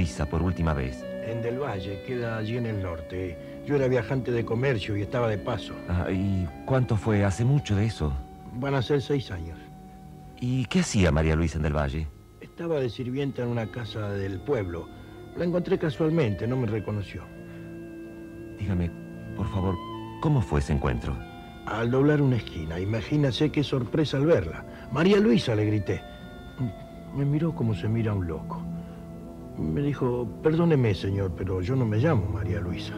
Luisa por última vez? En Del Valle, queda allí en el norte. Yo era viajante de comercio y estaba de paso. Ah, ¿Y cuánto fue? ¿Hace mucho de eso? Van a ser seis años. ¿Y qué hacía María Luisa en Del Valle? Estaba de sirvienta en una casa del pueblo. La encontré casualmente, no me reconoció. Dígame, por favor, ¿cómo fue ese encuentro? Al doblar una esquina, imagínase qué sorpresa al verla. María Luisa, le grité. Me miró como se mira un loco. Me dijo, perdóneme, señor, pero yo no me llamo María Luisa.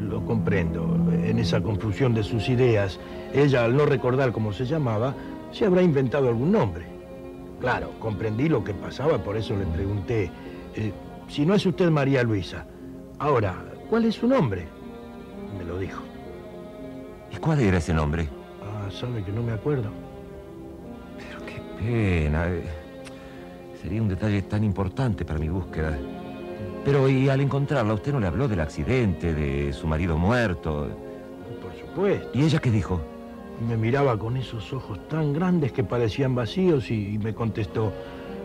Lo comprendo. En esa confusión de sus ideas, ella, al no recordar cómo se llamaba, se habrá inventado algún nombre. Claro, comprendí lo que pasaba, por eso le pregunté, eh, si no es usted María Luisa, ahora, ¿cuál es su nombre? Me lo dijo. ¿Y cuál era ese nombre? Ah, sabe que no me acuerdo. Pero qué pena. eh. Sería un detalle tan importante para mi búsqueda. Pero, ¿y al encontrarla, usted no le habló del accidente, de su marido muerto? Por supuesto. ¿Y ella qué dijo? Me miraba con esos ojos tan grandes que parecían vacíos y, y me contestó,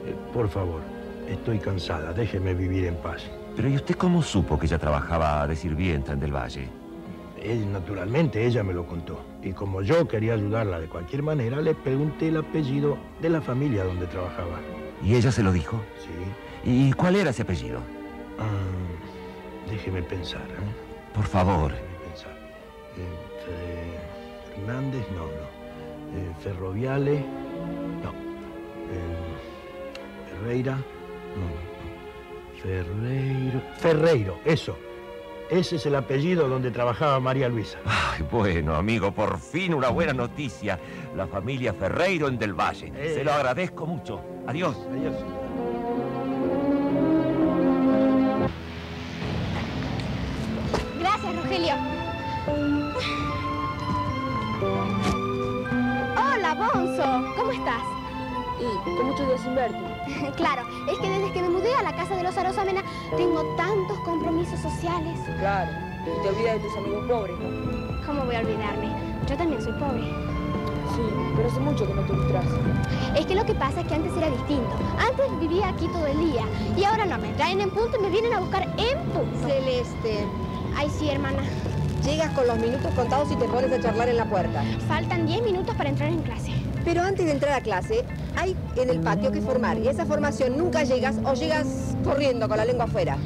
"Eh, por favor, estoy cansada, déjeme vivir en paz. Pero, ¿y usted cómo supo que ella trabajaba de sirvienta en Del Valle? Él, naturalmente, ella me lo contó. Y como yo quería ayudarla de cualquier manera, le pregunté el apellido de la familia donde trabajaba. ¿Y ella se lo dijo? Sí. ¿Y cuál era ese apellido? Ah, déjeme pensar, ¿eh? Por favor. Déjeme pensar. Fe- Fernández, no, no. Eh, Ferroviale, no. Eh, Ferreira, no, no. Ferreiro, Ferreiro, eso. Ese es el apellido donde trabajaba María Luisa. Ay, bueno, amigo, por fin una buena noticia. La familia Ferreiro en Del Valle. Eh. Se lo agradezco mucho. Adiós. Adiós. Gracias, Rogelio. Hola, Bonzo. ¿Cómo estás? Y con muchos días sin verte. Claro, es que desde que me mudé a la casa de los Arosamena tengo tantos compromisos sociales. Claro. Y te olvidas de tus amigos pobres, ¿no? ¿Cómo voy a olvidarme? Yo también soy pobre. Sí, pero hace mucho que no te ilustras. Es que lo que pasa es que antes era distinto. Antes vivía aquí todo el día y ahora no, me traen en punto y me vienen a buscar en punto. Celeste, Ay, sí, hermana. llegas con los minutos contados y te pones a charlar en la puerta. Faltan 10 minutos para entrar en clase. Pero antes de entrar a clase, hay en el patio que formar. Y esa formación nunca llegas o llegas corriendo con la lengua afuera.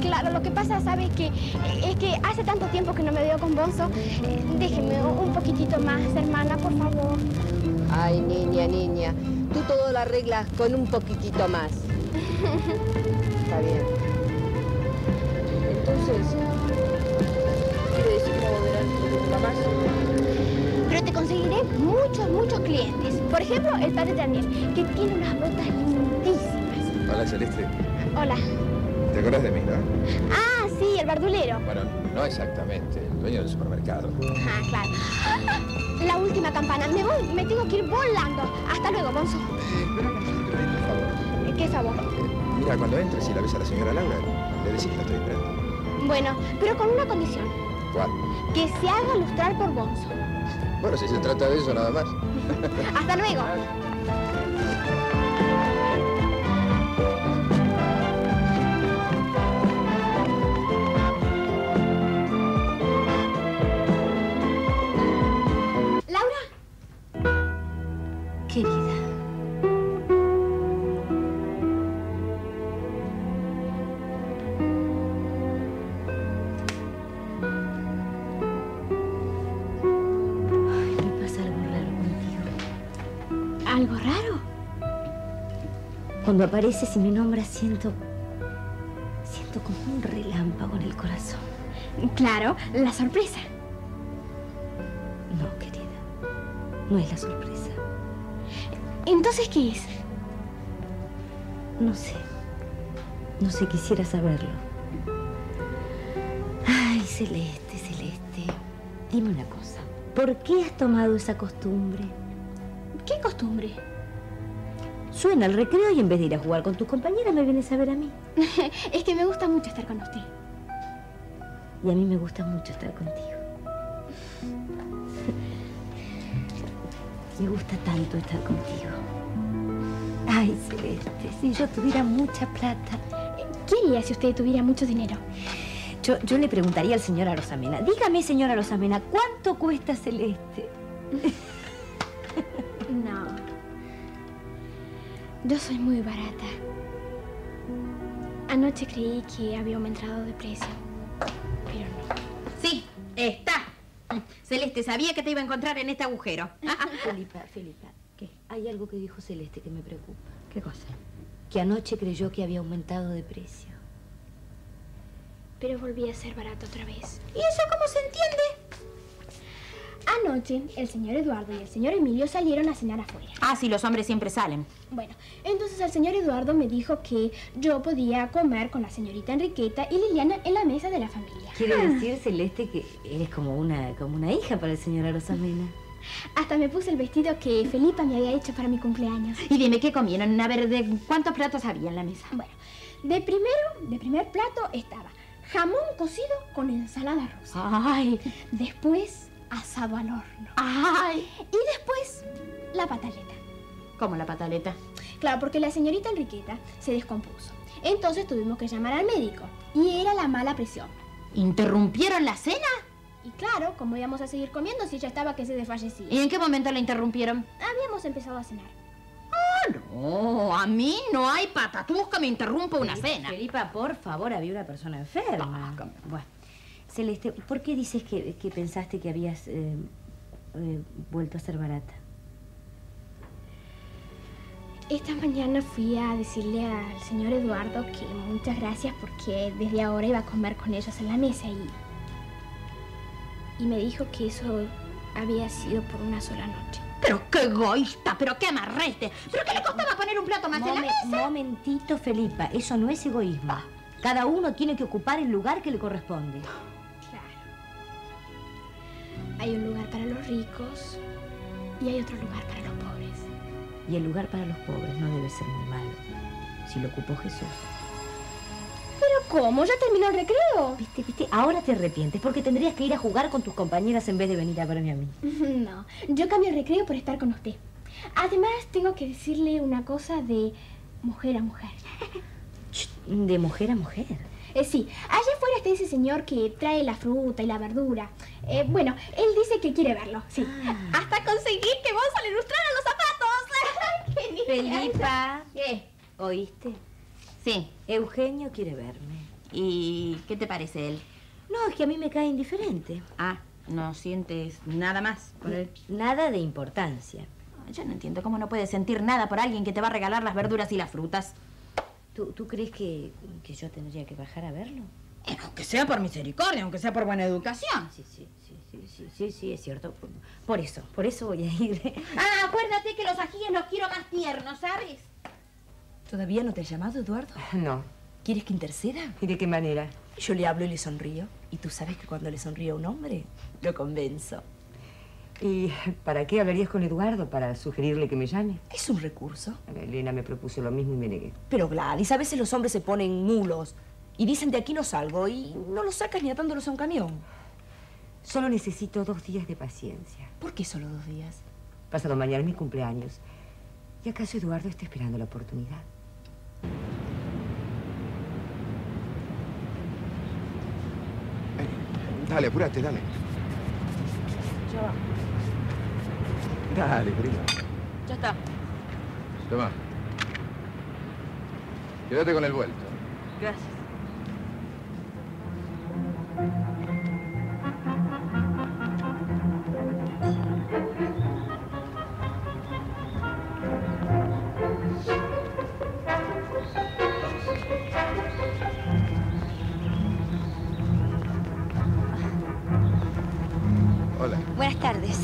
Claro, lo que pasa, ¿sabes? Que es que hace tanto tiempo que no me veo con Bonzo. Eh, Déjeme un poquitito más, hermana, por favor. Ay, niña, niña, tú todo lo arreglas con un poquitito más. Está bien. Entonces, conseguiré muchos, muchos clientes. Por ejemplo, el padre Daniel, que tiene unas botas lindísimas. Hola, Celeste. Hola. ¿Te acuerdas de mí, no? Ah, sí, el verdulero. Bueno, no exactamente. El dueño del supermercado. Ah, claro. La última campana. Me voy, me tengo que ir volando. Hasta luego, Bonzo. Eh, ¿Qué favor? Eh, mira, cuando entres y la ves a la señora Laura, le decís que la estoy esperando. Bueno, pero con una condición. ¿Cuál? Que se haga lustrar por Bonzo. Bueno, si se trata de eso, nada más. Hasta luego. Cuando apareces y me nombras siento... Siento como un relámpago en el corazón. Claro, la sorpresa. No, querida. No es la sorpresa. Entonces, ¿qué es? No sé. No sé, quisiera saberlo. Ay, Celeste, Celeste. Dime una cosa. ¿Por qué has tomado esa costumbre? ¿Qué costumbre? Suena el recreo y en vez de ir a jugar con tus compañeras me vienes a ver a mí. es que me gusta mucho estar con usted. Y a mí me gusta mucho estar contigo. Me gusta tanto estar contigo. Ay, Celeste, si yo tuviera mucha plata. ¿Qué haría si usted tuviera mucho dinero? Yo, yo le preguntaría al señor Arosamena. Dígame, señor Arosamena, ¿cuánto cuesta Celeste? Yo soy muy barata. Anoche creí que había aumentado de precio, pero no. Sí, está. Celeste, sabía que te iba a encontrar en este agujero. Felipa, Felipa, ¿qué? Hay algo que dijo Celeste que me preocupa. ¿Qué cosa? Que anoche creyó que había aumentado de precio. Pero volví a ser barato otra vez. ¿Y eso cómo se entiende? Anoche, el señor Eduardo y el señor Emilio salieron a cenar afuera. Ah, sí, los hombres siempre salen. Bueno, entonces el señor Eduardo me dijo que yo podía comer con la señorita Enriqueta y Liliana en la mesa de la familia. Quiere decir, Celeste, que eres como una, como una hija para el señor Arosamena. Hasta me puse el vestido que Felipa me había hecho para mi cumpleaños. Y dime, ¿qué comieron? A ver, ¿de cuántos platos había en la mesa? Bueno, de primero, de primer plato estaba jamón cocido con ensalada rusa. Ay, Después, asado al horno. ay. Y después, la pataleta. ¿Cómo la pataleta? Claro, porque la señorita Enriqueta se descompuso. Entonces tuvimos que llamar al médico. Y era la mala presión. ¿Interrumpieron la cena? Y claro, ¿cómo íbamos a seguir comiendo si ya estaba que se desfallecía? ¿Y en qué momento la interrumpieron? Habíamos empezado a cenar. No, a mí no hay patatús que me interrumpa una Felipa, cena. Felipa, por favor, había una persona enferma. Ah, bueno, Celeste, ¿por qué dices que, que pensaste que habías eh, eh, vuelto a ser barata? Esta mañana fui a decirle al señor Eduardo que muchas gracias porque desde ahora iba a comer con ellos en la mesa y... Y me dijo que eso había sido por una sola noche. Pero qué egoísta, pero qué amarrete. ¿Pero qué le costaba poner un plato más en la mesa? momentito, Felipa, eso no es egoísmo. Cada uno tiene que ocupar el lugar que le corresponde. Hay un lugar para los ricos y hay otro lugar para los pobres. Y el lugar para los pobres no debe ser muy malo. Si lo ocupó Jesús. ¿Pero cómo? ¿Ya terminó el recreo? Viste, viste, ahora te arrepientes porque tendrías que ir a jugar con tus compañeras en vez de venir a verme a mí. No, yo cambio el recreo por estar con usted. Además, tengo que decirle una cosa de mujer a mujer. De mujer a mujer. Eh, sí, allá afuera está ese señor que trae la fruta y la verdura. Eh, bueno, él dice que quiere verlo, sí. Hasta conseguir que vos le ilustrar a los zapatos. Felipa, ¿Qué? ¿oíste? Sí. Eugenio quiere verme. ¿Y qué te parece él? No, es que a mí me cae indiferente. Ah, no sientes nada más por él. Nada de importancia. Yo no entiendo cómo no puedes sentir nada por alguien que te va a regalar las verduras y las frutas. ¿Tú, tú crees que, que yo tendría que bajar a verlo? Aunque sea por misericordia, aunque sea por buena educación. Sí, sí, sí, sí, sí, sí, sí, es cierto. Por, por eso, por eso voy a ir. Ah, acuérdate que los ajíes los quiero más tiernos, ¿sabes? ¿Todavía no te ha llamado, Eduardo? No. ¿Quieres que interceda? ¿Y de qué manera? Yo le hablo y le sonrío. Y tú sabes que cuando le sonrío a un hombre, lo convenzo. ¿Y para qué hablarías con Eduardo? ¿Para sugerirle que me llame? Es un recurso. Elena me propuso lo mismo y me negué. Pero Gladys, a veces los hombres se ponen mulos y dicen de aquí no salgo y no los sacas ni atándolos a un camión. Solo necesito dos días de paciencia. ¿Por qué solo dos días? Pasado mañana es mi cumpleaños. ¿Y acaso Eduardo está esperando la oportunidad? Dale, apúrate, dale. Dale, prima. Ya está. Toma. Quédate con el vuelto. Gracias. Hola. Buenas tardes.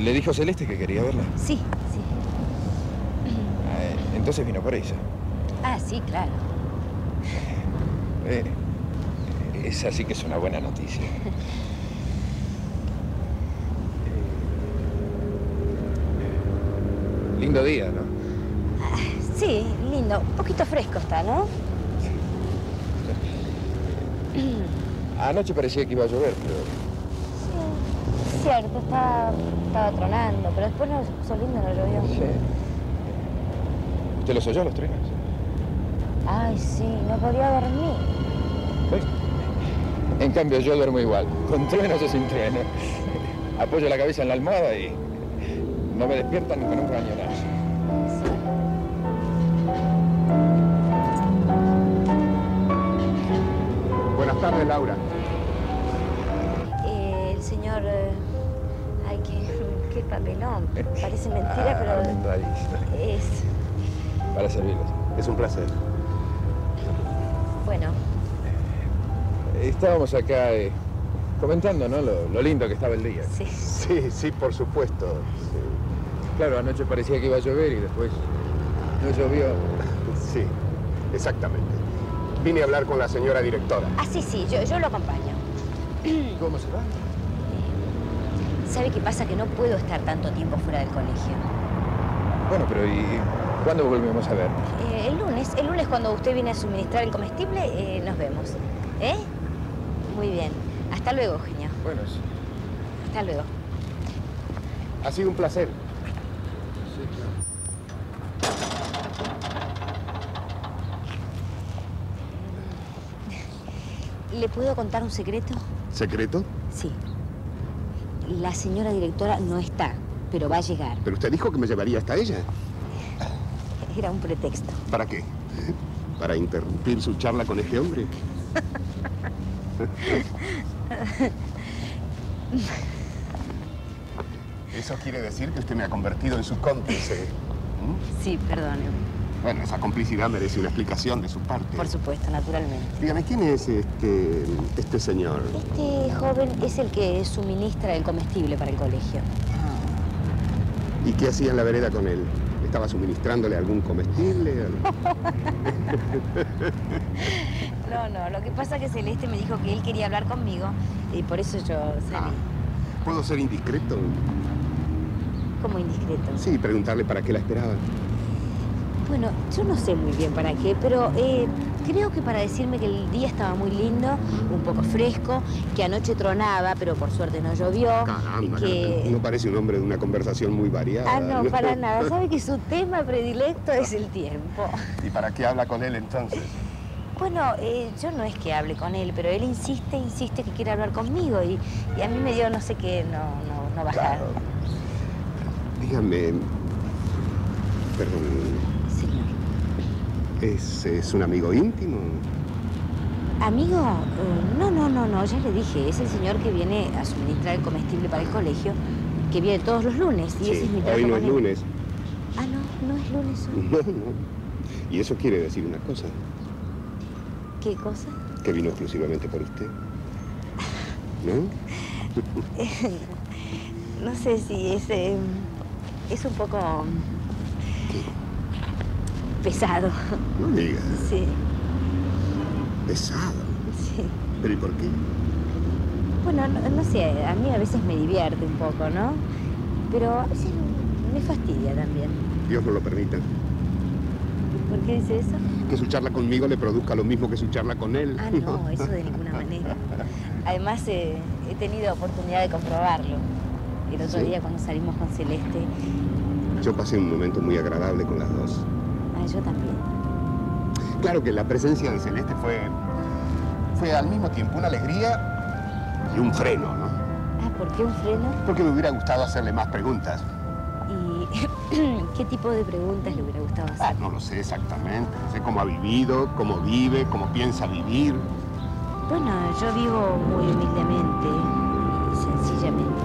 ¿Le dijo Celeste que quería verla? Sí, sí. Ah, eh, entonces vino por ella. Ah, sí, claro. Eh, esa sí que es una buena noticia. Lindo día, ¿no? Sí, lindo. Un poquito fresco está, ¿no? Anoche parecía que iba a llover, pero Sí, cierto, estaba, estaba tronando, pero después no lindo, no llovió. Sí. ¿Usted los oyó los trenes? Ay, sí, no podía dormir. En cambio, yo duermo igual, con truenos o sin truenos. Apoyo la cabeza en la almohada y no me despiertan con un cañonazo. Buenas tardes, Laura. Eh, el señor... eh, Ay, qué, qué papelón. Parece mentira, Ah, pero es... Para servirles. Es un placer. Estábamos acá eh, comentando, ¿no? Lo, lo lindo que estaba el día. sí. Sí, sí, por supuesto. Claro, anoche parecía que iba a llover y después no llovió. Sí, exactamente. Vine a hablar con la señora directora. Ah, sí, sí, yo, yo lo acompaño. ¿Cómo se va? ¿Sabe qué pasa? Que no puedo estar tanto tiempo fuera del colegio. Bueno, pero ¿y cuándo volvemos a ver? Eh, el lunes, el lunes cuando usted viene a suministrar el comestible, eh, nos vemos. ¿Eh? Muy bien. Hasta luego, genio. Bueno, sí. Hasta luego. Ha sido un placer. ¿Le puedo contar un secreto? ¿Secreto? Sí. La señora directora no está, pero va a llegar. Pero usted dijo que me llevaría hasta ella. Era un pretexto. ¿Para qué? ¿Para interrumpir su charla con este hombre? Eso quiere decir que usted me ha convertido en su cómplice. Sí, perdone. Bueno, esa complicidad merece una explicación de su parte. Por supuesto, naturalmente. Dígame, ¿quién es este, este señor? Este joven es el que suministra el comestible para el colegio. ¿Y qué hacía en la vereda con él? ¿Estaba suministrándole algún comestible? No, no, lo que pasa es que Celeste me dijo que él quería hablar conmigo y por eso yo salí. ¿Puedo ser indiscreto? Como indiscreto. Sí, preguntarle para qué la esperaba. Bueno, yo no sé muy bien para qué, pero eh, creo que para decirme que el día estaba muy lindo, un poco fresco, que anoche tronaba, pero por suerte no llovió. Caramba, que... no, no parece un hombre de una conversación muy variada. Ah, no, para nada. Sabe que su tema predilecto es el tiempo. ¿Y para qué habla con él entonces? Bueno, eh, yo no es que hable con él, pero él insiste, insiste que quiere hablar conmigo y, y a mí me dio no sé qué, no, no, no bajar. Dígame, perdón, Señor. ¿es, es un amigo íntimo? Amigo, eh, no, no, no, no, ya le dije, es el señor que viene a suministrar el comestible para el colegio, que viene todos los lunes y ese es mi trato hoy no con es él. lunes. Ah, no, no es lunes hoy. No, no. Y eso quiere decir una cosa, ¿Qué cosa? que vino exclusivamente por usted. ¿No? no sé si es, eh, es un poco pesado. No diga. Sí, Pesado. sí. ¿Pero y por qué? Bueno, no, no sé, a mí a veces me divierte un poco, ¿no? Pero a veces me fastidia también. Dios no lo permita. ¿Por qué dice eso? Que su charla conmigo le produzca lo mismo que su charla con él. Ah, no, eso de ninguna manera. Además, eh, he tenido oportunidad de comprobarlo. El otro ¿Sí? día cuando salimos con Celeste, Yo pasé un momento muy agradable con las dos. ah, yo también. Claro que la presencia de Celeste fue, fue al mismo tiempo una alegría y un freno, ¿no? Ah, ¿por qué un freno? Porque me hubiera gustado hacerle más preguntas. ¿Y qué tipo de preguntas le hubiera gustado Ah, hacer? no lo sé exactamente. No sé cómo ha vivido, cómo vive, cómo piensa vivir. Bueno, yo vivo muy humildemente y sencillamente.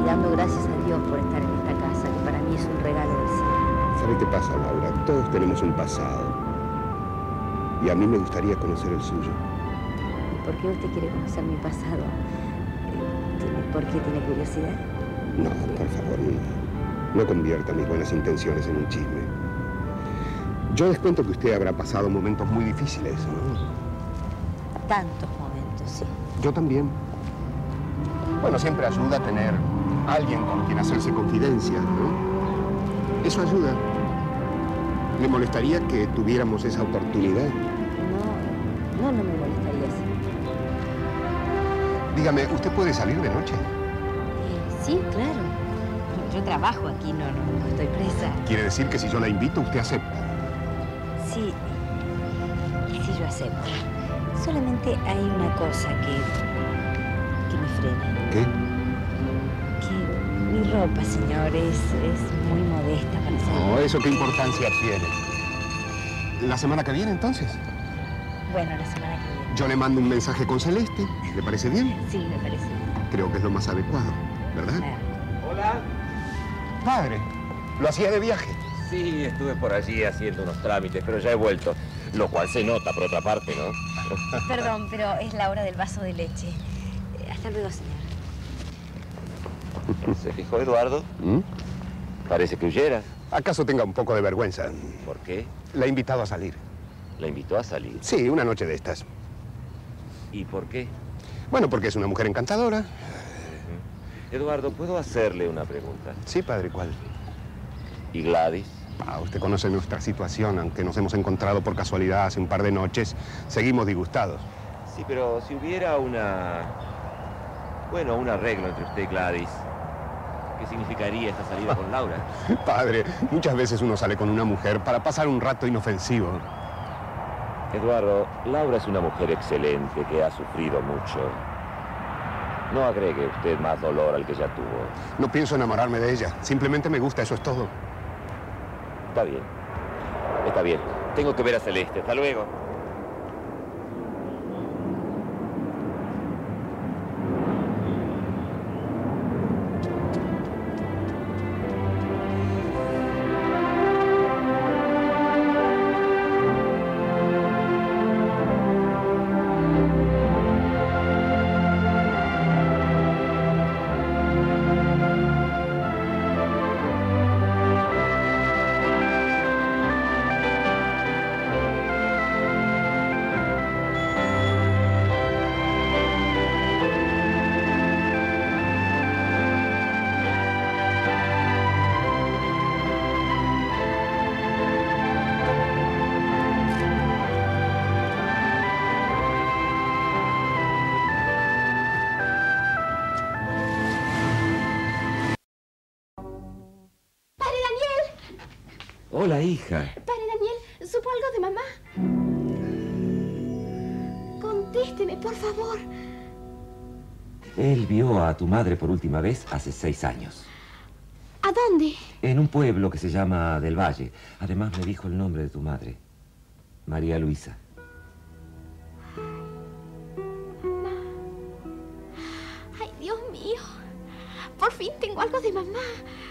Y dando gracias a Dios por estar en esta casa, que para mí es un regalo del cielo. ¿Sabe qué pasa, Laura? Todos tenemos un pasado. Y a mí me gustaría conocer el suyo. ¿Y por qué usted quiere conocer mi pasado? Eh, ¿tiene- ¿Por qué tiene curiosidad? No, por favor, no, no convierta mis buenas intenciones en un chisme. Yo descuento que usted habrá pasado momentos muy difíciles, ¿no? Tantos momentos, sí. Yo también. Bueno, siempre ayuda tener alguien con quien hacerse confidencias, ¿no? Eso ayuda. ¿Le molestaría que tuviéramos esa oportunidad? No, no, no me molestaría así. Dígame, ¿usted puede salir de noche? Eh, sí, claro. Yo trabajo aquí, no, no, no estoy presa. Quiere decir que si yo la invito, usted acepta. Sí, sí, yo acepto. Solamente hay una cosa que, que me frena. ¿Qué? Que mi ropa, señor, es, es muy modesta para salir. No, ¿eso qué importancia tiene? ¿La semana que viene, entonces? Bueno, la semana que viene. Yo le mando un mensaje con Celeste. ¿Le parece bien? Sí, me parece bien. Creo que es lo más adecuado, ¿verdad? Hola. Padre, ¿lo hacía de viaje? Sí, estuve por allí haciendo unos trámites, pero ya he vuelto. Lo cual se nota, por otra parte, ¿no? Perdón, pero es la hora del vaso de leche. Eh, Hasta luego, señor. ¿Se fijó, Eduardo? ¿Mm? Parece que huyera. ¿Acaso tenga un poco de vergüenza? ¿Por qué? La he invitado a salir. ¿La invitó a salir? Sí, una noche de estas. ¿Y por qué? Bueno, porque es una mujer encantadora. Eduardo, ¿puedo hacerle una pregunta? Sí, padre, ¿cuál? ¿Y Gladys? Ah, usted conoce nuestra situación, aunque nos hemos encontrado por casualidad hace un par de noches, seguimos disgustados. Sí, pero si hubiera una... Bueno, un arreglo entre usted y Gladys, ¿qué significaría esta salida con Laura? Padre, muchas veces uno sale con una mujer para pasar un rato inofensivo. Eduardo, Laura es una mujer excelente que ha sufrido mucho. No agregue usted más dolor al que ya tuvo. No pienso enamorarme de ella, simplemente me gusta, eso es todo. Está bien. Está bien. Tengo que ver a Celeste. Hasta luego. Hola, hija. ¡Padre Daniel! ¿Supo algo de mamá? Contésteme, por favor. Él vio a tu madre por última vez hace seis años. ¿A dónde? En un pueblo que se llama Del Valle. Además me dijo el nombre de tu madre. María Luisa. Ay, Dios mío. Por fin tengo algo de mamá,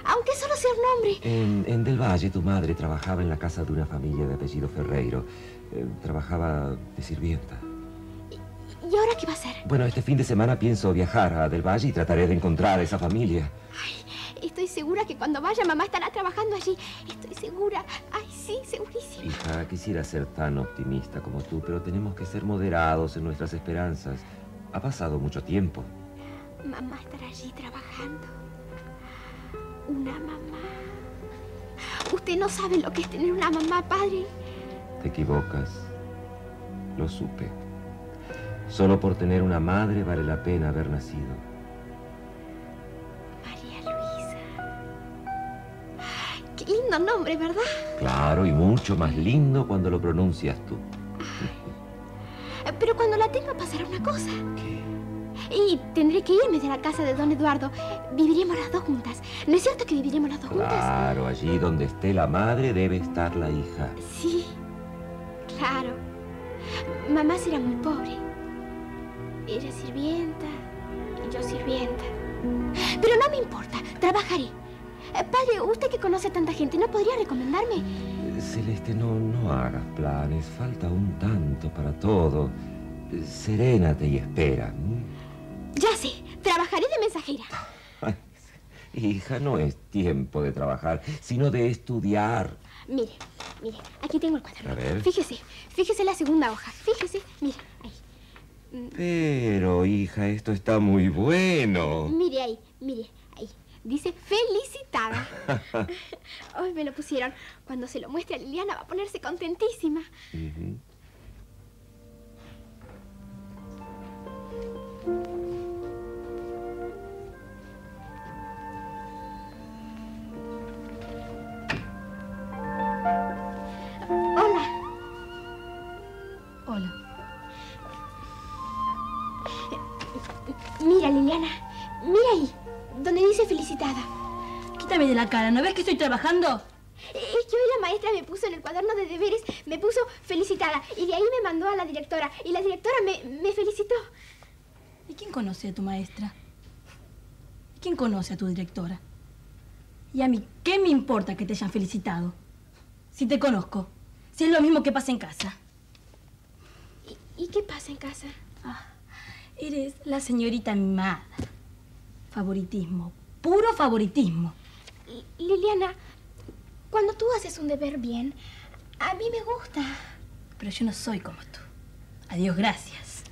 aunque solo sea un nombre. En, en Del Valle tu madre trabajaba en la casa de una familia de apellido Ferreiro. Eh, trabajaba de sirvienta. ¿Y ahora qué va a hacer? Bueno, este fin de semana pienso viajar a Del Valle y trataré de encontrar a esa familia. Estoy segura que cuando vaya mamá estará trabajando allí. Estoy segura. Ay, sí, segurísima. Hija, quisiera ser tan optimista como tú, pero tenemos que ser moderados en nuestras esperanzas. Ha pasado mucho tiempo. Mamá estará allí trabajando. Una mamá. Usted no sabe lo que es tener una mamá, padre. Te equivocas. Lo supe. Solo por tener una madre vale la pena haber nacido. María Luisa. Qué lindo nombre, ¿verdad? Claro, y mucho más lindo cuando lo pronuncias tú. Pero cuando la tenga pasará una cosa. Y tendré que irme de la casa de don Eduardo. Viviremos las dos juntas. ¿No es cierto que viviremos las dos juntas? Claro, allí donde esté la madre debe estar la hija. Sí, claro. Mamá será muy pobre. Ella es sirvienta y yo sirvienta. Pero no me importa, trabajaré. Eh, Padre, usted que conoce a tanta gente, ¿no podría recomendarme? Celeste, no, no hagas planes. Falta un tanto para todo. Serénate y espera. Ya sé, trabajaré de mensajera. Hija, no es tiempo de trabajar, sino de estudiar. Mire, mire, aquí tengo el cuaderno. A ver. Fíjese, fíjese la segunda hoja. Fíjese, mire, ahí. Pero, hija, esto está muy bueno. Mire ahí, mire, ahí. Dice felicitada. Hoy me lo pusieron. Cuando se lo muestre a Liliana va a ponerse contentísima. ¿No ves que estoy trabajando? Es que hoy la maestra me puso en el cuaderno de deberes, me puso felicitada y de ahí me mandó a la directora y la directora me, me felicitó. ¿Y quién conoce a tu maestra? ¿Y quién conoce a tu directora? Y a mí, ¿qué me importa que te hayan felicitado? Si te conozco, si es lo mismo que pasa en casa. ¿Y, y qué pasa en casa? Ah, eres la señorita mimada. Favoritismo, puro favoritismo. Liliana, cuando tú haces un deber bien, a mí me gusta. Pero yo no soy como tú. Adiós, gracias.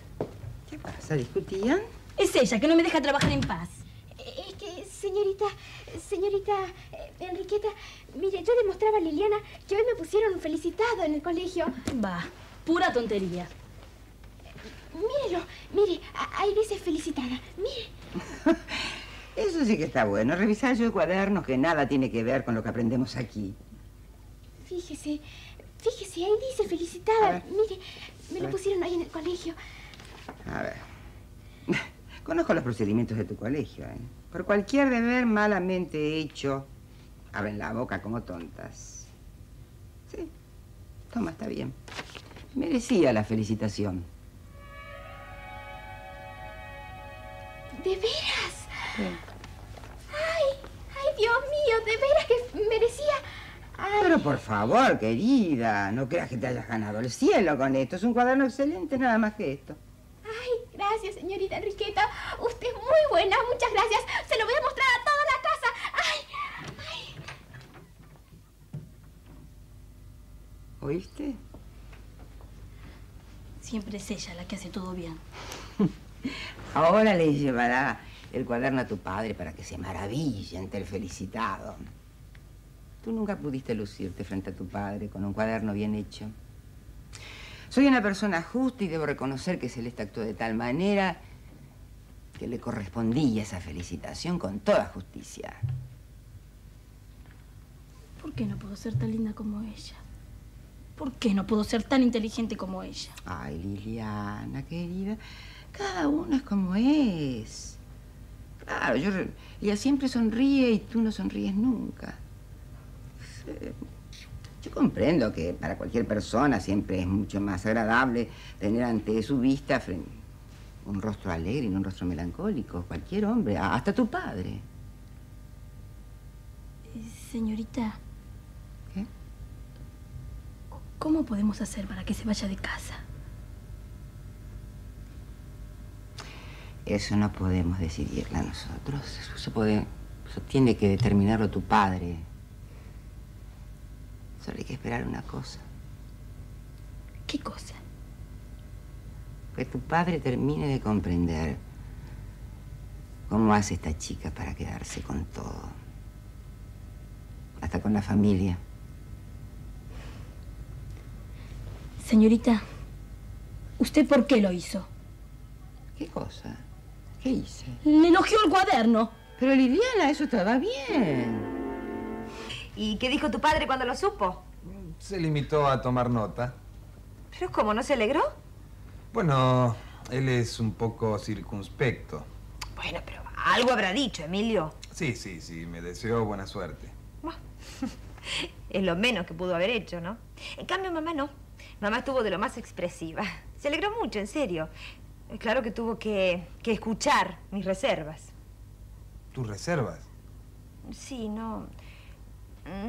¿Qué pasa? ¿Discutían? Es ella que no me deja trabajar en paz. Es que, señorita, señorita eh, Enriqueta, mire, yo demostraba a Liliana que hoy me pusieron felicitado en el colegio. Va, pura tontería. Mírelo, mire, ahí dice felicitada. Mire. Eso sí que está bueno. Revisar yo cuadernos que nada tiene que ver con lo que aprendemos aquí. Fíjese, fíjese, ahí dice felicitada. Mire, me lo pusieron ahí en el colegio. A ver. Conozco los procedimientos de tu colegio, ¿eh? Por cualquier deber malamente hecho, abren la boca como tontas. Sí. Toma, está bien. Merecía la felicitación. ¿De veras? Ay, ay, Dios mío, de veras que merecía. Ay, Pero por favor, querida, no creas que te hayas ganado el cielo con esto. Es un cuaderno excelente, nada más que esto. ay, gracias, señorita Enriqueta. Usted es muy buena, muchas gracias. Se lo voy a mostrar a toda la casa. Ay, ay. ¿Oíste? Siempre es ella la que hace todo bien. Ahora le llevará el cuaderno a tu padre para que se maraville ante el felicitado. Tú nunca pudiste lucirte frente a tu padre con un cuaderno bien hecho. Soy una persona justa y debo reconocer que Celeste actuó de tal manera que le correspondía esa felicitación con toda justicia. ¿Por qué no puedo ser tan linda como ella? ¿Por qué no puedo ser tan inteligente como ella? Ay, Liliana, querida, cada uno es como es. Claro, yo, ella siempre sonríe y tú no sonríes nunca. Yo comprendo que para cualquier persona siempre es mucho más agradable tener ante su vista un rostro alegre y no un rostro melancólico. Cualquier hombre, hasta tu padre. Eh, Señorita. ¿Qué? ¿Cómo podemos hacer para que se vaya de casa? Eso no podemos decidirla nosotros. Eso, se puede, eso tiene que determinarlo tu padre. Solo hay que esperar una cosa. ¿Qué cosa? Que tu padre termine de comprender cómo hace esta chica para quedarse con todo. Hasta con la familia. Señorita, ¿usted por qué lo hizo? ¿Qué cosa? ¿Qué hice? Le elogió el cuaderno. Pero Liliana, eso estaba bien. ¿Y qué dijo tu padre cuando lo supo? Se limitó a tomar nota. ¿Pero cómo, no se alegró? Bueno, él es un poco circunspecto. Bueno, pero algo habrá dicho, Emilio. Sí, sí, sí, me deseó buena suerte. Es lo menos que pudo haber hecho, ¿no? En cambio, mamá no. Mamá estuvo de lo más expresiva. Se alegró mucho, en serio. Eh, Claro que tuvo que, que escuchar mis reservas. ¿Tus reservas? Sí, no.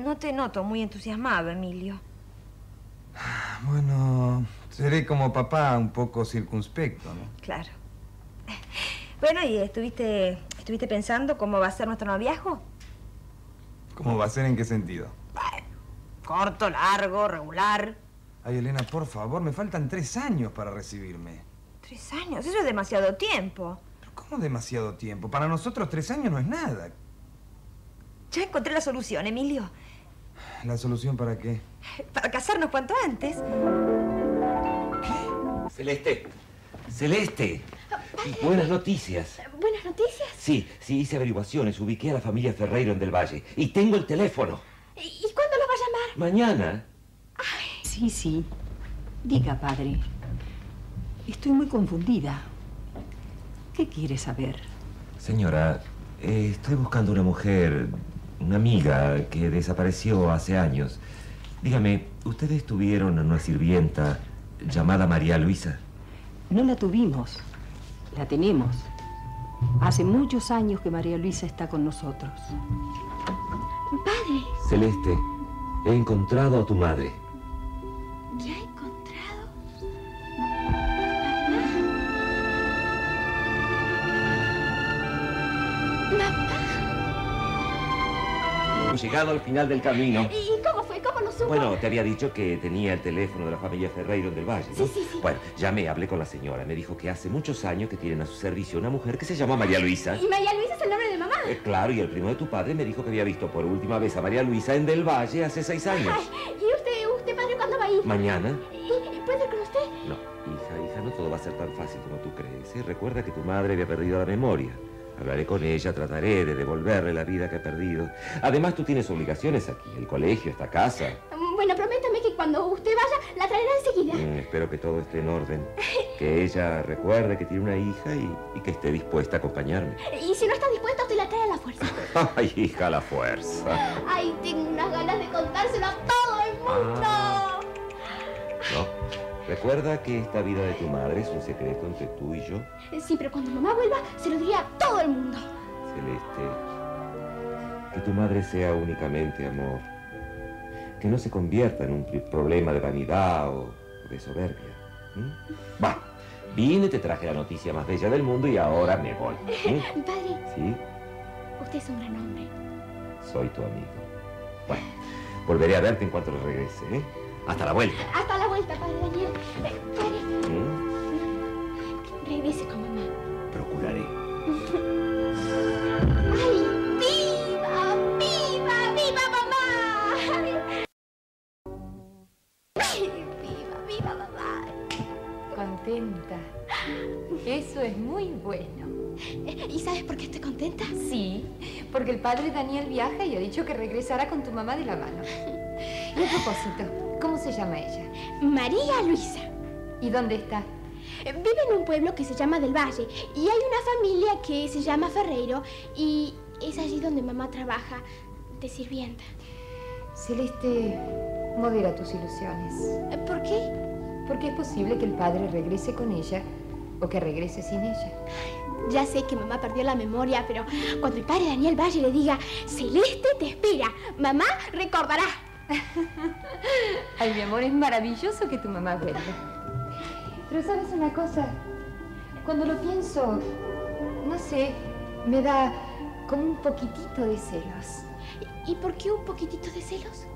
No te noto muy entusiasmado, Emilio. Bueno, seré como papá un poco circunspecto, ¿no? Claro. Bueno, ¿y estuviste, estuviste pensando cómo va a ser nuestro noviazgo? ¿Cómo va a ser en qué sentido? Corto, largo, regular. Ay, Elena, por favor, me faltan tres años para recibirme. Tres años, eso es demasiado tiempo. ¿Cómo demasiado tiempo? Para nosotros tres años no es nada. Ya encontré la solución, Emilio. ¿La solución para qué? Para casarnos cuanto antes. Celeste. Celeste. Buenas noticias. ¿Buenas noticias? Sí, sí, hice averiguaciones. Ubiqué a la familia Ferreiro en Del Valle. Y tengo el teléfono. ¿Y y cuándo lo va a llamar? Mañana. Sí, sí. Diga, padre. Estoy muy confundida. ¿Qué quiere saber? Señora, eh, estoy buscando una mujer, una amiga que desapareció hace años. Dígame, ¿ustedes tuvieron una sirvienta llamada María Luisa? No la tuvimos, la tenemos. Hace muchos años que María Luisa está con nosotros. Padre, Celeste, he encontrado a tu madre. Llegado al final del camino. ¿Y cómo fue? ¿Cómo lo supo? Bueno, te había dicho que tenía el teléfono de la familia Ferreiro del Valle, ¿no? Sí, sí, sí. Bueno, llamé, hablé con la señora. Me dijo que hace muchos años que tienen a su servicio una mujer que se llama María Luisa. ¿Y María Luisa es el nombre de mamá? Eh, claro, y el primo de tu padre me dijo que había visto por última vez a María Luisa en Del Valle hace seis años. Ay, ¿Y usted, usted, padre, cuándo va a ir? ¿Mañana? ¿Y, puede ir con usted? No, hija, hija, no todo va a ser tan fácil como tú crees. ¿eh? Recuerda que tu madre había perdido la memoria. Hablaré con ella, trataré de devolverle la vida que ha perdido. Además, tú tienes obligaciones aquí, el colegio, esta casa. Bueno, prométame que cuando usted vaya, la traerá enseguida. Mm, espero que todo esté en orden. Que ella recuerde que tiene una hija y, y que esté dispuesta a acompañarme. Y si no está dispuesta, usted la trae a la fuerza. Ay, hija, la fuerza. Ay, tengo unas ganas de contárselo a todo el mundo. No. Recuerda que esta vida de tu madre es un secreto entre tú y yo, Sí, pero cuando mamá vuelva, se lo diría a todo el mundo. Celeste. Que tu madre sea únicamente amor. Que no se convierta en un problema de vanidad o de soberbia. ¿m? Va, vine, te traje la noticia más bella del mundo y ahora me voy. ¿m? Padre, ¿Sí? usted es un gran hombre. Soy tu amigo. Bueno, volveré a verte en cuanto regrese, ¿eh? Hasta la vuelta. Hasta la vuelta, padre Daniel. Eh, padre, ¿m? regrese con mamá. Procuraré. ¡Ay, viva, viva, viva mamá! ¡Ay, viva, viva mamá! Contenta. Eso es muy bueno. ¿Y sabes por qué estoy contenta? Sí, porque el padre Daniel viaja y ha dicho que regresará con tu mamá de la mano. Y a propósito, ¿cómo se llama ella? María Luisa. ¿Y dónde está? Vive en un pueblo que se llama Del Valle y hay una familia que se llama Ferreiro y es allí donde mamá trabaja de sirvienta. Celeste, modera tus ilusiones. Eh, ¿Por qué? Porque es posible que el padre regrese con ella o que regrese sin ella. Ya sé que mamá perdió la memoria, pero cuando el padre Daniel Valle le diga, Celeste te espera, mamá recordará. Ay, mi amor, es maravilloso que tu mamá vuelva. Pero sabes una cosa, cuando lo pienso, no sé, me da como un poquitito de celos. ¿Y por qué un poquitito de celos?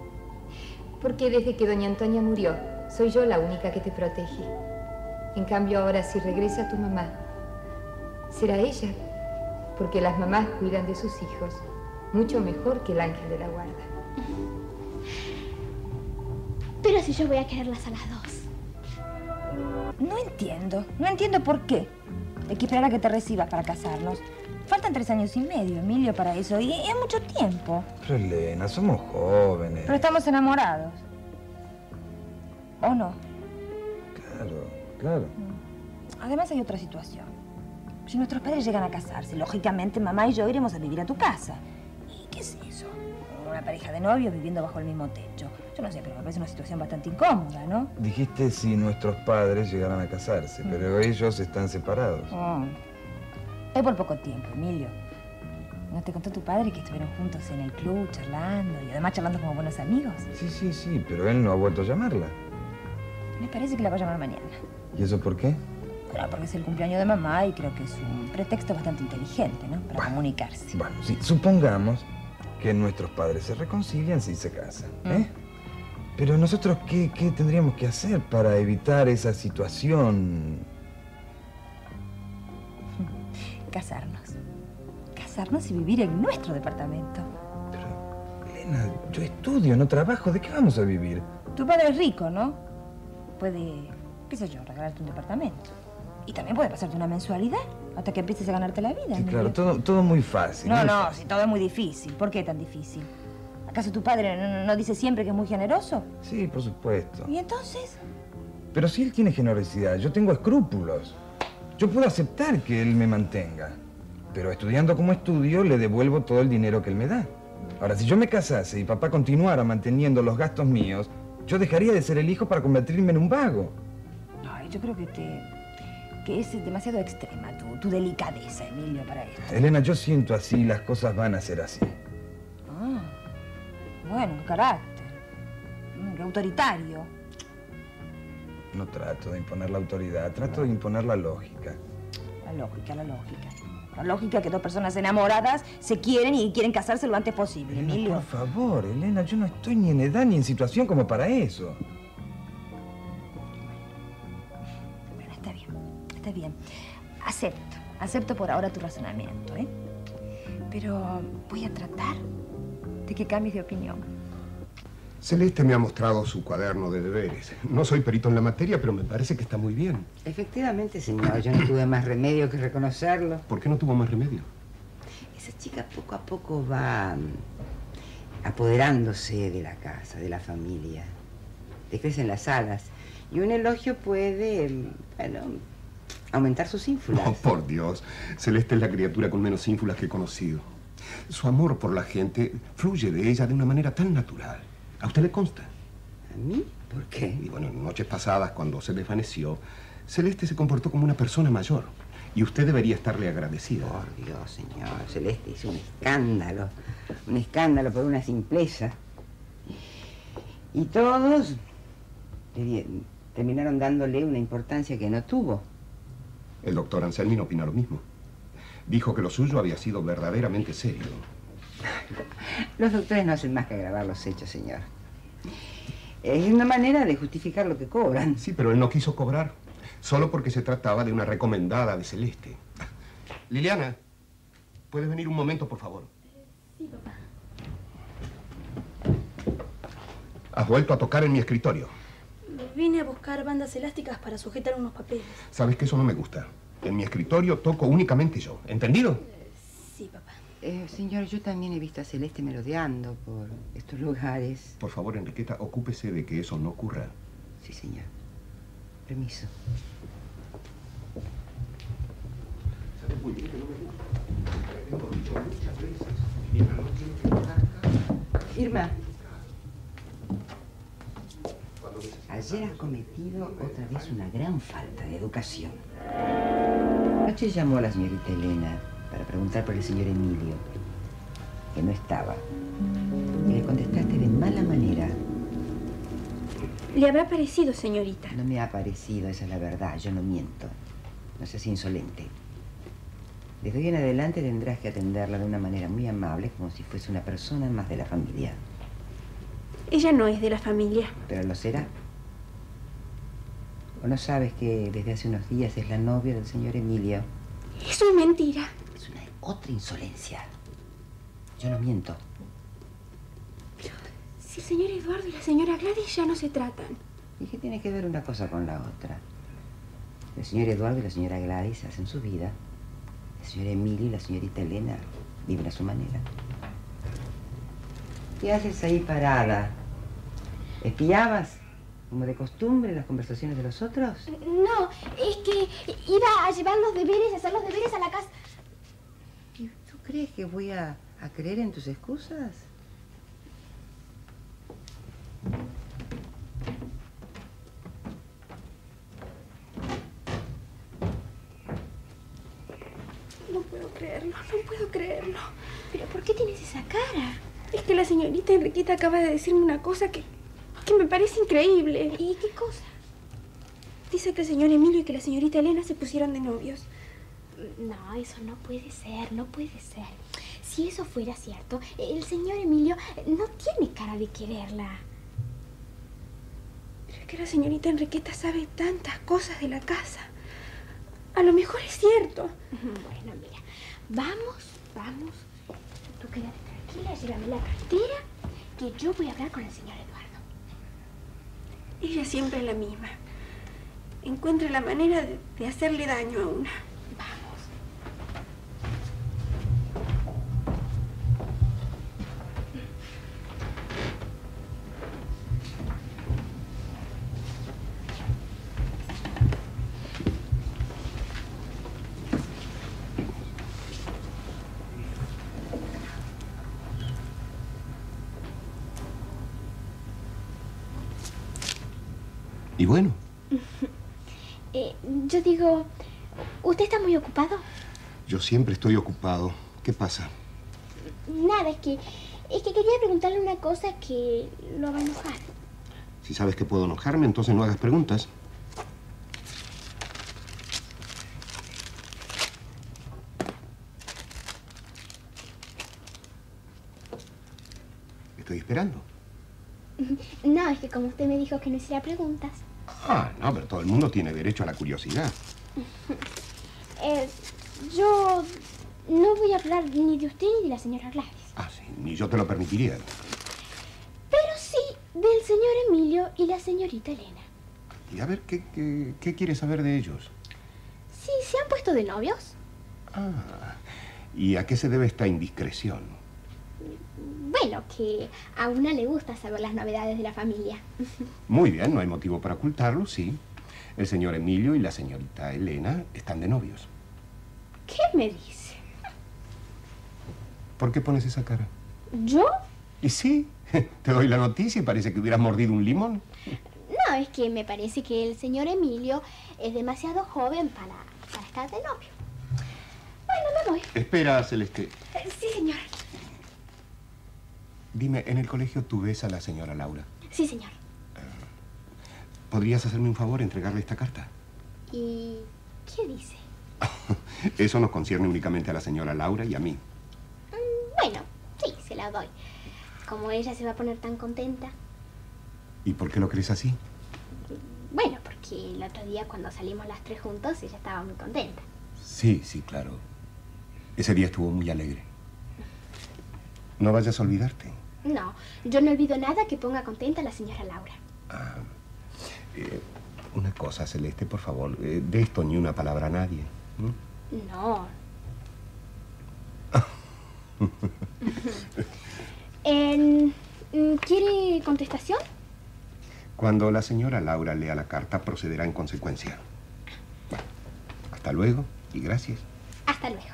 Porque desde que doña Antonia murió, soy yo la única que te protege. En cambio, ahora si regresa tu mamá, será ella, porque las mamás cuidan de sus hijos mucho mejor que el ángel de la guarda. Pero si yo voy a quererlas a las dos. No entiendo, no entiendo por qué. Hay que esperar a que te recibas para casarnos. Faltan tres años y medio, Emilio, para eso. Y es mucho tiempo. Pero Elena, somos jóvenes. Pero estamos enamorados. ¿O no? Claro, claro. Además hay otra situación. Si nuestros padres llegan a casarse, lógicamente mamá y yo iremos a vivir a tu casa. ¿Y qué es Una pareja de novios viviendo bajo el mismo techo. Yo no sé, pero me parece una situación bastante incómoda, ¿no? Dijiste si nuestros padres llegaran a casarse, pero ellos están separados. Oh. Es por poco tiempo, Emilio. ¿No te contó tu padre que estuvieron juntos en el club charlando y además charlando como buenos amigos? Sí, sí, sí, pero él no ha vuelto a llamarla. Me parece que la va a llamar mañana. ¿Y eso por qué? Bueno, porque es el cumpleaños de mamá y creo que es un pretexto bastante inteligente, ¿no? Para comunicarse. Bueno, sí, supongamos que nuestros padres se reconcilian si se casan, ¿eh? Pero nosotros, ¿qué, ¿qué tendríamos que hacer para evitar esa situación? Casarnos. Casarnos y vivir en nuestro departamento. Elena, yo estudio, no trabajo, ¿de qué vamos a vivir? Tu padre es rico, ¿no? Puede, qué sé yo, regalarte un departamento. Y también puede pasarte una mensualidad hasta que empieces a ganarte la vida. Sí, claro, todo, todo muy fácil. No, muy no, fácil. si todo es muy difícil. ¿Por qué tan difícil? ¿Acaso tu padre no, no dice siempre que es muy generoso? Sí, por supuesto. ¿Y entonces? Pero si él tiene generosidad, yo tengo escrúpulos. Yo puedo aceptar que él me mantenga. pero estudiando como estudio le devuelvo todo el dinero que él me da. Ahora, si yo me casase y papá continuara manteniendo los gastos míos, yo dejaría de ser el hijo para convertirme en un vago. Ay, yo creo que te... que es demasiado extrema tu, tu delicadeza, Emilio, para esto. Elena, yo siento así, las cosas van a ser así. Ah, bueno, carácter. Mm, autoritario. No trato de imponer la autoridad, trato de imponer la lógica. La lógica, la lógica. La lógica que dos personas enamoradas se quieren y quieren casarse lo antes posible, Elena, Emilio. por favor, Elena, yo no estoy ni en edad ni en situación como para eso. Bien. Acepto, acepto por ahora tu razonamiento, ¿eh? Pero voy a tratar de que cambies de opinión. Celeste me ha mostrado su cuaderno de deberes. No soy perito en la materia, pero me parece que está muy bien. Efectivamente, señor, yo no tuve más remedio que reconocerlo. ¿Por qué no tuvo más remedio? Esa chica poco a poco va mm, apoderándose de la casa, de la familia. Te crecen las alas. Y un elogio puede, mm, bueno, aumentar sus ínfulas. Oh, por Dios. Celeste es la criatura con menos ínfulas que he conocido. Su amor por la gente fluye de ella de una manera tan natural. ¿A usted le consta? ¿A mí? ¿Por qué? Y bueno, en noches pasadas, cuando se desvaneció, Celeste se comportó como una persona mayor. Y usted debería estarle agradecida. Por Dios, señor. Celeste hizo un escándalo. Un escándalo por una simpleza. Y todos terminaron dándole una importancia que no tuvo. El doctor Anselmi no opina lo mismo. Dijo que lo suyo había sido verdaderamente serio. Los doctores no hacen más que agravar los hechos, señor. Es una manera de justificar lo que cobran. Sí, pero él no quiso cobrar. Solo porque se trataba de una recomendada de Celeste. Liliana, ¿puedes venir un momento, por favor? Sí, papá. Has vuelto a tocar en mi escritorio. Vine a buscar bandas elásticas para sujetar unos papeles. Sabes que eso no me gusta. En mi escritorio toco únicamente yo. ¿Entendido? Sí, papá. Eh, señor, yo también he visto a Celeste merodeando por estos lugares. Por favor, Enriqueta, ocúpese de que eso no ocurra. Sí, señor. Permiso. Sabes muy bien que no me gusta. Te hemos dicho muchas veces. Liliana no tiene que tocar acá. Irma. Ayer has cometido otra vez una gran falta de educación. Anoche llamó a la señorita Elena para preguntar por el señor Emilio, que no estaba. Y le contestaste de mala manera. Le habrá parecido, señorita. No me ha parecido, esa es la verdad, yo no miento. No seas insolente. Desde hoy en adelante tendrás que atenderla de una manera muy amable, como si fuese una persona más de la familia. Ella no es de la familia. Pero lo será. ¿O no sabes que desde hace unos días es la novia del señor Emilio? Eso es mentira. Es una otra insolencia. Yo no miento. Si el señor Eduardo y la señora Gladys ya no se tratan. ¿Y qué tiene que ver una cosa con la otra? El señor Eduardo y la señora Gladys hacen su vida. El señor Emilio y la señorita Elena viven a su manera. ¿Qué haces ahí parada? ¿Espiabas, como de costumbre, las conversaciones de los otros? No, es que iba a llevar los deberes, a hacer los deberes a la casa. ¿Y ¿Tú crees que voy a, a creer en tus excusas? No puedo creerlo, no puedo creerlo. ¿Pero por qué tienes esa cara? Es que la señorita Enriqueta acaba de decirme una cosa que, que me parece increíble. ¿Y qué cosa? Dice que el señor Emilio y que la señorita Elena se pusieron de novios. No, eso no puede ser, no puede ser. Si eso fuera cierto, el señor Emilio no tiene cara de quererla. Pero es que la señorita Enriqueta sabe tantas cosas de la casa. A lo mejor es cierto. Bueno, mira, vamos, vamos. Tú quédate tranquila, llévame la cartera, que yo voy a hablar con el señor Eduardo. Ella siempre es la misma. Encuentra la manera de, de hacerle daño a una. Vamos. Y bueno, Eh, yo digo, ¿usted está muy ocupado? yo siempre estoy ocupado. ¿Qué pasa? Nada, es que, es que quería preguntarle una cosa que lo va a enojar. Si sabes que puedo enojarme, entonces no hagas preguntas. Estoy esperando. No, es que como usted me dijo que no hiciera preguntas. Ah, no, pero todo el mundo tiene derecho a la curiosidad. Eh, yo no voy a hablar ni de usted ni de la señora Gladys. Ah, sí, ni yo te lo permitiría. Pero sí del señor Emilio y la señorita Elena. Y a ver, ¿qué, qué, qué quieres saber de ellos? Sí, ¿se han puesto de novios? Ah, ¿y a qué se debe esta indiscreción? Bueno, que a una le gusta saber las novedades de la familia. Muy bien, no hay motivo para ocultarlo, sí. El señor Emilio y la señorita Elena están de novios. ¿Qué me dice? ¿Por qué pones esa cara? ¿Yo? Y sí, te doy la noticia y parece que hubieras mordido un limón. No, es que me parece que el señor Emilio es demasiado joven para, para estar de novio. Bueno, me voy. Espera, Celeste. Eh, Sí, señor. Dime, ¿en el colegio tú ves a la señora Laura? Sí, señor. ¿Podrías hacerme un favor, entregarle esta carta? ¿Y qué dice? Eso nos concierne únicamente a la señora Laura y a mí. Mm, Bueno, sí, se la doy. Como ella se va a poner tan contenta. ¿Y por qué lo crees así? Bueno, porque el otro día cuando salimos las tres juntos, ella estaba muy contenta. Sí, sí, claro. Ese día estuvo muy alegre. No vayas a olvidarte. No, yo no olvido nada que ponga contenta a la señora Laura. Eh, una cosa, Celeste, por favor. eh, de esto ni una palabra a nadie. ¿M? No. En- mm, ¿Quiere contestación? Cuando la señora Laura lea la carta, procederá en consecuencia. Bueno, hasta luego y gracias. Hasta luego.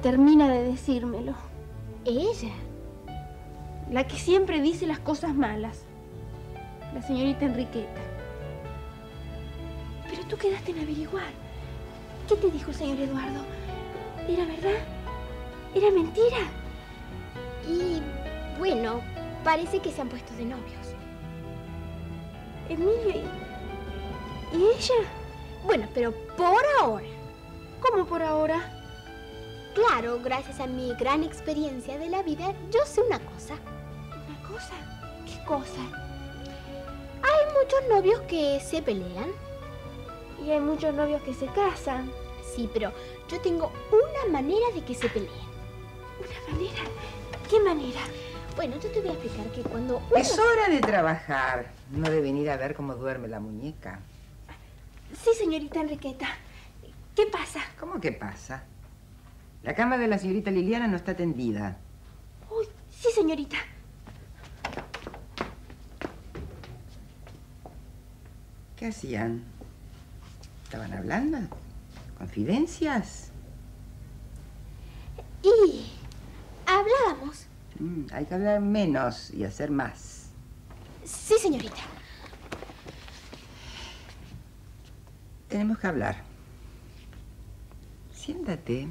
Ella termina de decírmelo. ¿Ella? La que siempre dice las cosas malas. La señorita Enriqueta. Pero tú quedaste en averiguar. ¿Qué te dijo el señor Eduardo? ¿Era verdad? ¿Era mentira? Y bueno, parece que se han puesto de novios. Emilio y... ¿Y ella? Bueno, pero por ahora. ¿Cómo por ahora? Claro, gracias a mi gran experiencia de la vida, yo sé una cosa. ¿Una cosa? ¿Qué cosa? Hay muchos novios que se pelean. Y hay muchos novios que se casan. Sí, pero yo tengo una manera de que se peleen. ¿Una manera? ¿Qué manera? Bueno, yo te voy a explicar que cuando Es hora de trabajar, no de venir a ver cómo duerme la muñeca. Sí, señorita Enriqueta. ¿Qué pasa? ¿Cómo que pasa? La cama de la señorita Liliana no está tendida. Uy, sí, señorita. ¿Qué hacían? ¿Estaban hablando? ¿Confidencias? Y hablábamos. Mm, hay que hablar menos y hacer más. Sí, señorita. Tenemos que hablar. Siéntate.